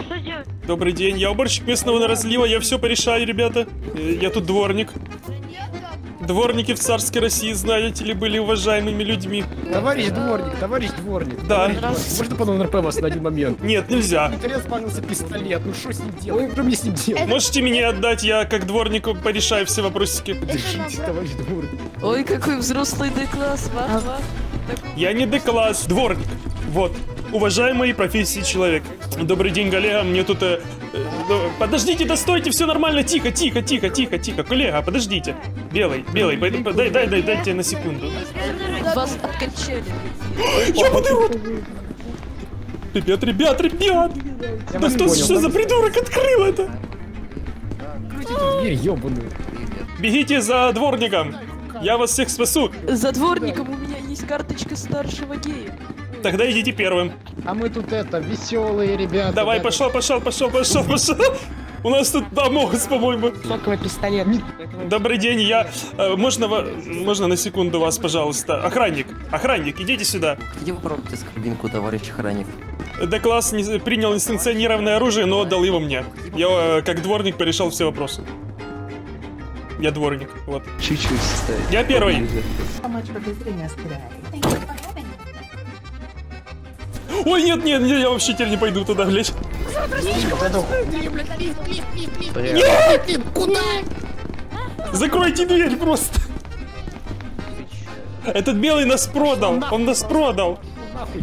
Что делать? Добрый день, я уборщик местного разлива, я все порешаю, ребята. Э, Я тут дворник. Дворники в царской России, знаете ли, были уважаемыми людьми. Товарищ дворник, товарищ дворник. Да. товарищ дворник, Можно по номер П вас на один момент? Нет, нельзя. Интерес пистолет, ну что с ним делать? Что мне с ним делать? Можете мне отдать, я как дворнику порешаю все вопросики. Держите, товарищ дворник. Ой, какой взрослый Д-класс, вах. Я не Д-класс, дворник. Вот. Уважаемый профессии человек. Добрый день, коллега. Мне тут... э, э, подождите, да стойте, все нормально. Тихо, тихо, тихо, тихо, тихо. Коллега, подождите. Белый, белый, пойду- по- дай, дай, дай, дайте на секунду. Вас откачали. Ёбаный рот! Ребят, ребят, ребят! Я Да что, понял, что за придурок открыл это? Крутите дверь, ёбаную. Бегите за дворником. Я вас всех спасу. За дворником у меня есть карточка старшего гея. Тогда идите первым. А мы тут это, веселые ребята. Давай, да, пошел, пошел, пошел, пошел, пошел. У нас тут Амогус, по-моему. Соковый пистолет. Добрый день, я... э, можно, можно на секунду вас, пожалуйста? Охранник, охранник, идите сюда. Где вы пробуете с кабинку, товарищ охранник? Д-класс не- принял несанкционированное оружие, но отдал его мне. Я э, как дворник порешал все вопросы. Я дворник, вот. Чуть-чуть. Я первый. Помочь подозрения скрывать. Ой, нет, нет, нет, я вообще теперь не пойду туда, блядь. Закройте дверь просто. Этот белый нас продал, он нас продал.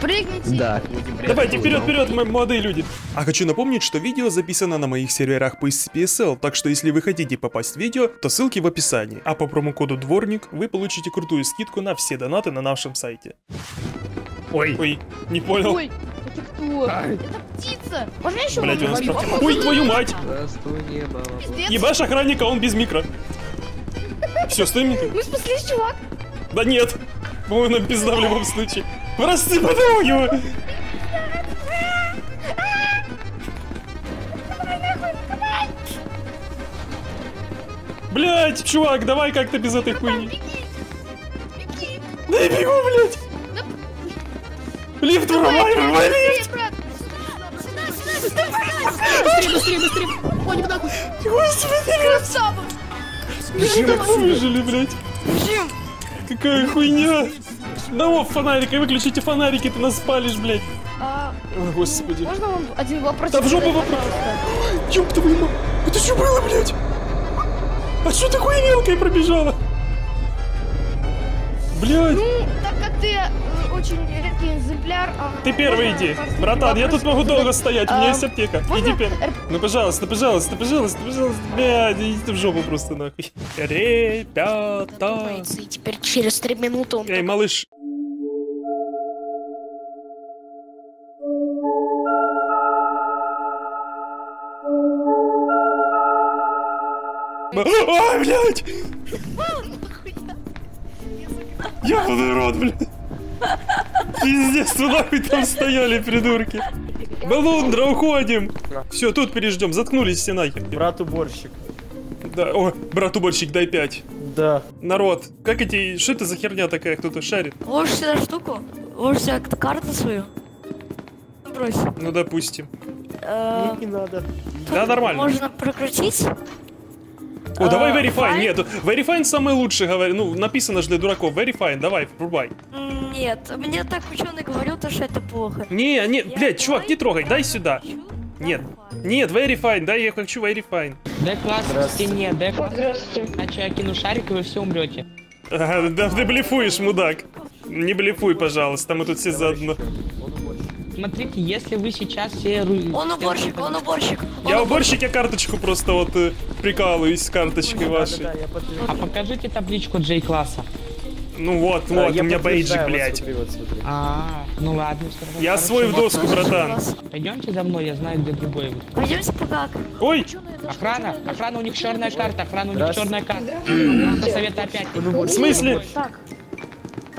Прыгните. Да. Давайте вперед, вперед, мои молодые люди. А хочу напомнить, что видео записано на моих серверах по SPSL, так что если вы хотите попасть в видео, то ссылки в описании. А по промокоду Дворник вы получите крутую скидку на все донаты на нашем сайте. Ой. Ой, не понял. Ой, это кто? Птица. Можно еще Блять, у нас поговорить? про- Ой, твою мать! Здравствуй, небо. Пиздец. Ебашь охранника, он без микро. Все, стоим. Мы спаслись, чувак. Да нет! По-моему, нам пизда в любом случае. Прости, потому его! Блять, чувак, давай как-то без этой хуйни. Да я бегу, блять! Лифт врубай, врубай лифт! Быстрее, быстрее, быстрее. Ой, не нахуй. Господи, Красава. как вы выжили, блять? Бежим. Какая хуйня! Да о, фонарики, выключите фонарики, ты нас спалишь, блять. А, О, господи. можно вам один вопрос? Да в жопу вопрос. Ёб твою мать! Это что было, блядь? А что такое мелкое пробежало? Блядь, Ну, так как ты э, очень редкий экземпляр... а, ты первый можно иди. Братан, я тут могу долго стоять, у меня А, есть аптека. можно Иди первый. Ну, пожалуйста, пожалуйста, пожалуйста, пожалуйста. Блядь, иди ты в жопу просто нахуй. Ребята. И теперь через три минуты он... Эй, малыш. Ой, блядь! Ёбаный рот, блядь! Пиздец, вы нахуй там стояли, придурки! Балундра, уходим! Все, тут переждем, заткнулись все нахер. Брат уборщик. Да, о, брат уборщик, дай пять. Да. Народ, как эти, что это за херня такая, кто-то шарит? Ложь сюда штуку, ложь сюда карту свою. Брось. Ну, допустим. Э, Не надо. Да, нормально. Можно прокрутить? О, давай А, Verify. Нет, Verify самый лучший, говорю. Ну, написано же для дураков. Verify, давай, врубай. Нет, мне так ученый говорил, то, что это плохо. Не, не, Я блядь, чувак, не трогай, дай сюда. хочу Нет. Нет, Verify, дай я хочу Verify. Д-класс в стене, Д-класс. Иначе я кину шарик, и вы все умрете. Ага, да ты блефуешь, мудак. Не блефуй, пожалуйста, мы тут все заодно. Смотрите, если вы сейчас все... Он уборщик, он уборщик. он Я уборщик, я карточку просто вот э, прикалываюсь с карточкой вашей. Да, я подтверждаю. А покажите табличку J-класса. Ну вот, Да, вот, у меня бейджик, вот блядь. смотри, вот смотри. А, ну ладно, все равно. Я свой в доску, братан. Пойдемте за мной, я знаю, где другой. Пойдемте покак. Ой, Охрана, охрана, у них черная карта, охрана, у них черная карта. Совета опять. в смысле? Так.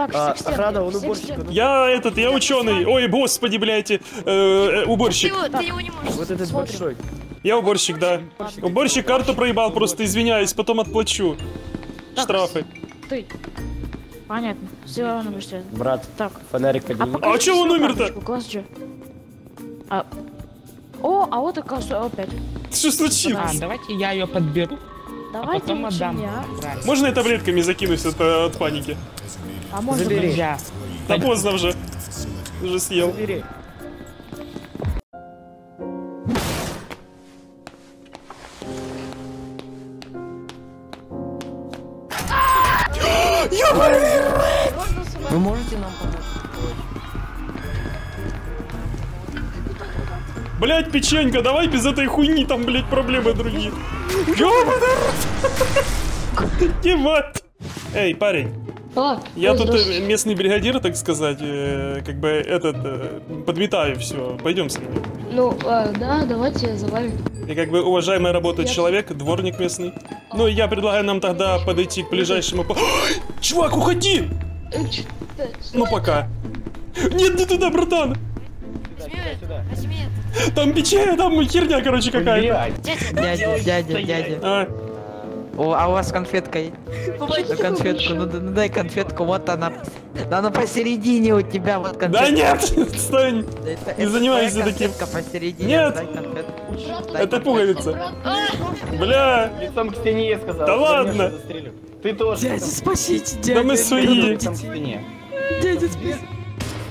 Так, А, всех охрана, он уборщик. он- Я этот, я ученый. Ой, господи, блядь, э, э, Ты уборщик. его, ты его не можешь. Вот этот Смотрим. большой. Я уборщик, да. Уборщик карту проебал, просто извиняюсь, потом отплачу. Так, Штрафы. Ты. Понятно. Все равно будешь связан. Брат, Так. фонарик один. покажите чё он умер-то? Класс G. А, О, а вот оказывается опять. Что А, случилось? давайте я ее подберу, а Давайте потом лучше отдам. меня. Можно я таблетками закинусь от, от паники? А можно Забери. Нельзя. Да поздно уже. Уже съел. Забери. Вы можете нам помочь? Блять, печенька, давай без этой хуйни, там, блять, проблемы другие. Ебать. Эй, парень, А, я тут э, местный бригадир, так сказать, э, как бы этот, э, подметаю все. Пойдем со мной. Ну, а, да, давайте за вами. И как бы уважаемый работает человек, дворник местный. Ну, я предлагаю нам тогда подойти к ближайшему... Ой, Чувак, уходи! Ну, пока. Нет, не туда, братан! Там печенье, там херня, короче, какая-то. Дядя, Дядя, дядя. А, О, а у вас конфетка есть? Ну, конфетку, ну, да- ну дай конфетку, вот она. Да она посередине у тебя, вот конфетка. да нет! Стой! Это- не занимайся таким. конфетка посередине, Нет! дай конфетку. Дай Это конфетку. пуговица. Бля! Лицом к стене я сказал. Да ладно. Ты тоже. Дядя, спасите, Да дядя. мы свои! Дядя, спасите.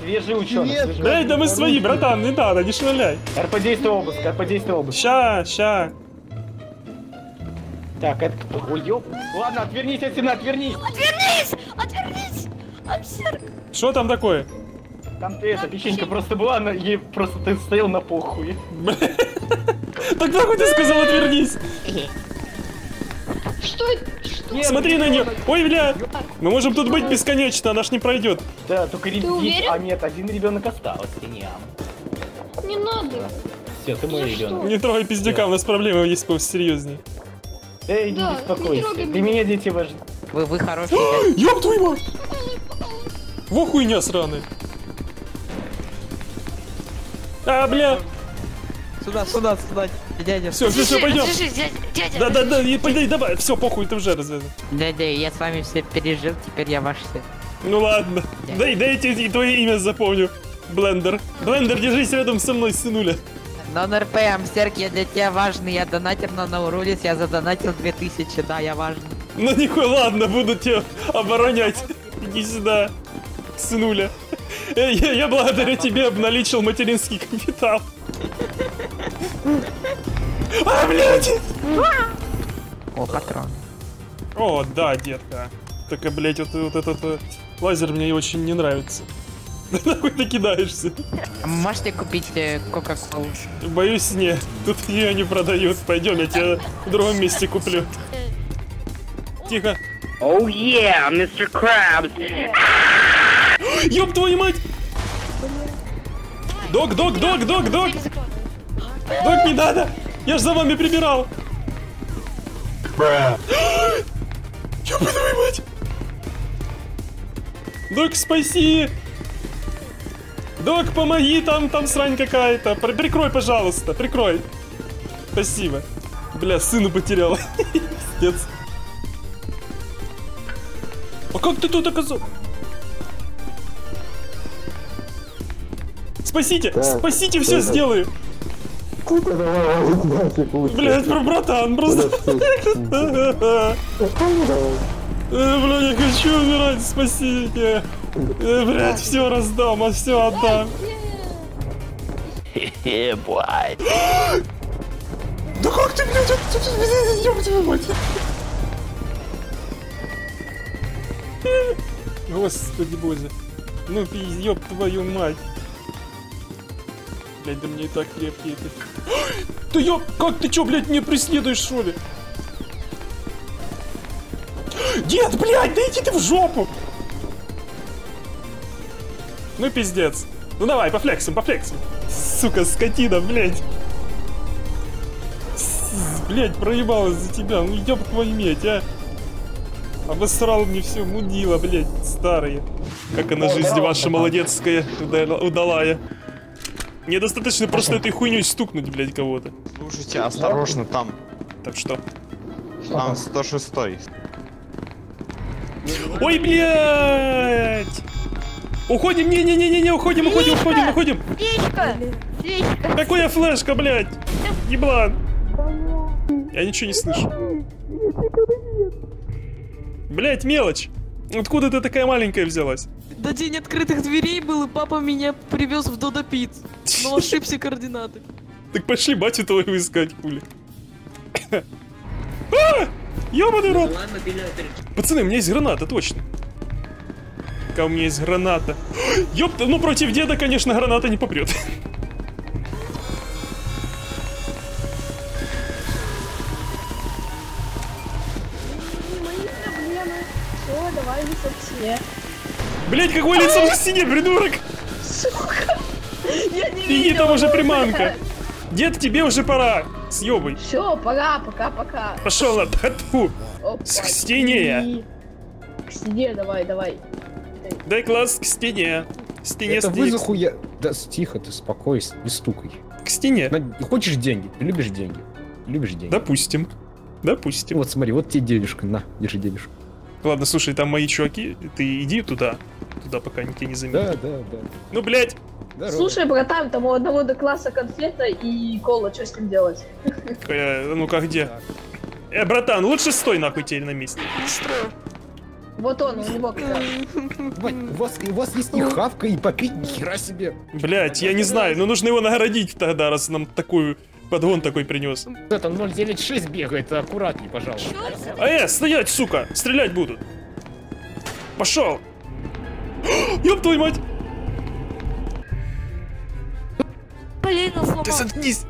Свежий ученый. свежий да мы ученый. свои, братан, не надо, не шваляй. РП действие обыск, РП действие обыск. Ща, ща. Так, это кто? Ой, ёп. Ладно, отвернись от стены, отвернись. Отвернись! Отвернись! Обсерк! Что там такое? Там ты эта печенька просто была, она ей просто ты стоял на похуй. Так нахуй ты сказал, отвернись. Что это? Что? Смотри на нее. Ой, бля. Мы можем тут быть бесконечно, она ж не пройдет. Да, только ребенок. А нет, один ребенок остался. Не, Не надо. все, ты мой ребенок. Не трогай пиздюка, у нас проблемы есть посерьезней. Эй, не Да, не беспокойся. трогай Ты меня. дети, важны. Вы, вы хороший дядя. Ёб твою мать! Во хуйня сраная. А, бля. Сюда, сюда, сюда, дядя. Все, все, все, пойдем. Дядя, дядя. Да, да, да, и пойди, давай, все, похуй, ты уже разве. Дядя, я с вами все пережил, теперь я ваш сын. Ну ладно. Дай, дайте и твое имя запомню. Блендер. Блендер, держись рядом со мной, сынуля. Нон РП, Амстерк, я для тебя важный, я донатер на Наурулис, я задонатил 2000, да, я важный. Ну нихуя, ладно, буду тебя оборонять. Иди сюда, сынуля. Я, я благодаря тебе обналичил материнский капитал. А, блядь! О, патрон. О, да, детка. Только, блядь, вот, вот этот э, лазер мне очень не нравится. Нахуй ты кидаешься? А Можете купить э, Кока-Колу? Боюсь, не. Тут ее не продают. Пойдем, я тебе в другом месте куплю. Тихо. Oh yeah, Mr. Krabs. Ёб твою мать! Док, док, док, док, док! Док, не надо! Я ж за вами прибирал! Ёб твою мать! Док, спаси! Док, помоги, там, там срань какая-то. При- Прикрой, пожалуйста, прикрой. Спасибо. Бля, сына потерял. Пиздец. А как ты тут оказался? Спасите! Спасите, все сделаю! Блять, бра- братан, просто... Э, Бля, не хочу умирать, спасите! Э, Блять, все раздам, а все отдам. Yeah, boy. Да как ты, блядь, ёб твою мать. Господи боже. Ну ёб твою мать. Блядь, да мне и так крепкие ты. Да ёб, как ты чё, блядь, меня преследуешь, что ли? Дед, блядь, да иди ты в жопу! Ну пиздец. Ну давай, пофлексим, пофлексим. Сука, скотина, блядь. Блять, проебалась за тебя, ну ёб твою медь, а. Обосрал мне все, мудила, блять, старые. Как она жизнь ваша молодецкая, удала- удалая. Мне достаточно просто этой хуйней стукнуть, блять, кого-то. Слушайте, осторожно, там, Так что? там 106 Ой, блять! Уходим, не-не-не-не, уходим, уходим, уходим, уходим. Печка! Свечка. Какая флешка, блядь? Еблан. Я ничего не слышу. Блядь, мелочь. Откуда ты такая маленькая взялась? Да день открытых дверей был, и папа меня привез в Додо Пит. Но ошибся координаты. Так пошли батю твою искать, хули. А! Ёбаный рот! Пацаны, у меня есть граната, точно. У меня есть граната. Ёпта, ну против деда, конечно, граната не попрет. Мои проблемы. Все, давай лицо к себе. Блять, какое лицо на стене, придурок! Сука. Я не Беги, там уже приманка. Дед, тебе уже пора. Съебай. Все, пока, пока, пока. Пошел на. Опа, К стене я. К стене, давай, давай. Дай класс к стене. К стене Это вы захуя... Да тихо, ты спокойся, не стукай. К стене. На- Хочешь деньги? Ты любишь деньги? Любишь деньги? Допустим. Допустим. Вот смотри, вот тебе денежка, на, держи денежку. Ладно, слушай, там мои чуваки. Ты иди туда. Туда, пока никто не заметит. Да, да, да. Ну, блядь. Здорово. Слушай, братан, там у одного до класса конфета и кола, что с ним делать? Какая- Ну-ка, где? Э, братан, лучше стой нахуй теперь на месте. Строю. Вот он, у него как раз. У вас, у вас есть и хавка, и попить, ни хера себе. Блять, я не знаю, но нужно его наградить тогда, раз нам такую подгон такой принес. Это 096 бегает, аккуратней, пожалуйста. А э, стоять, сука! Стрелять будут! Пошел! Ёб твою мать! Блин, он сломал. Ты заткнись!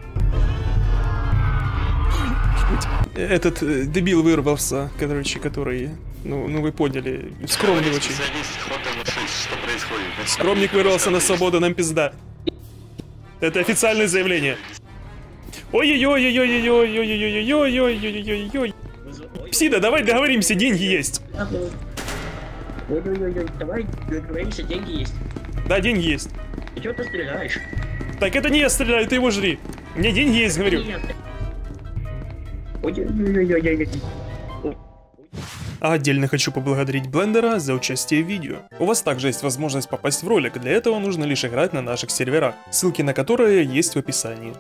Этот э, дебил вырвался, короче, который, ну, ну вы поняли, скромный очень. Скромник вырвался на свободу, нам пизда. Это официальное заявление. Ой-ой-ой-ой-ой-ой-ой-ой-ой-ой-ой-ой-ой-ой. Псида, давай договоримся, деньги есть. Ой-ой-ой, давай договоримся, деньги есть. Да, деньги есть. И чё ты стреляешь? Так это не я стреляю, ты его жри. Мне деньги есть, говорю. А отдельно хочу поблагодарить Блендера за участие в видео. У вас также есть возможность попасть в ролик, для этого нужно лишь играть на наших серверах, ссылки на которые есть в описании.